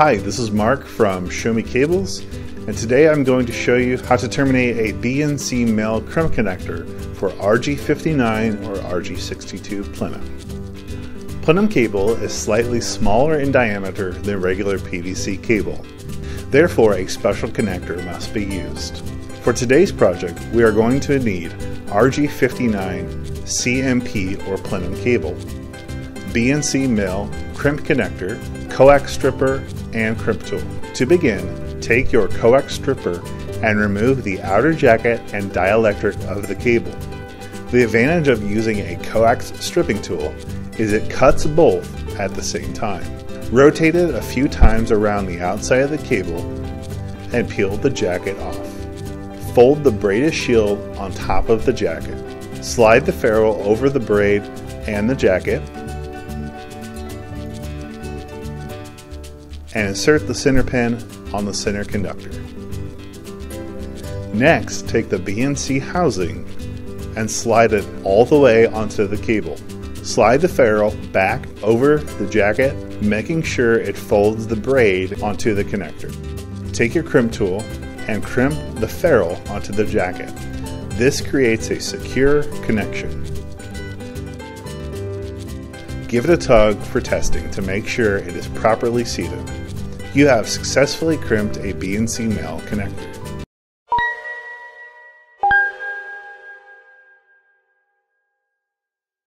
Hi, this is Mark from Show Me Cables, and today I'm going to show you how to terminate a BNC male crimp connector for RG59 or RG62 plenum. Plenum cable is slightly smaller in diameter than regular PVC cable. Therefore, a special connector must be used. For today's project, we are going to need RG59 CMP or plenum cable, BNC male, crimp connector, coax stripper, and crimp tool. To begin, take your coax stripper and remove the outer jacket and dielectric of the cable. The advantage of using a coax stripping tool is it cuts both at the same time. Rotate it a few times around the outside of the cable and peel the jacket off. Fold the braided shield on top of the jacket. Slide the ferrule over the braid and the jacket and insert the center pin on the center conductor. Next, take the BNC housing and slide it all the way onto the cable. Slide the ferrule back over the jacket, making sure it folds the braid onto the connector. Take your crimp tool and crimp the ferrule onto the jacket. This creates a secure connection. Give it a tug for testing to make sure it is properly seated. You have successfully crimped a BNC male connector.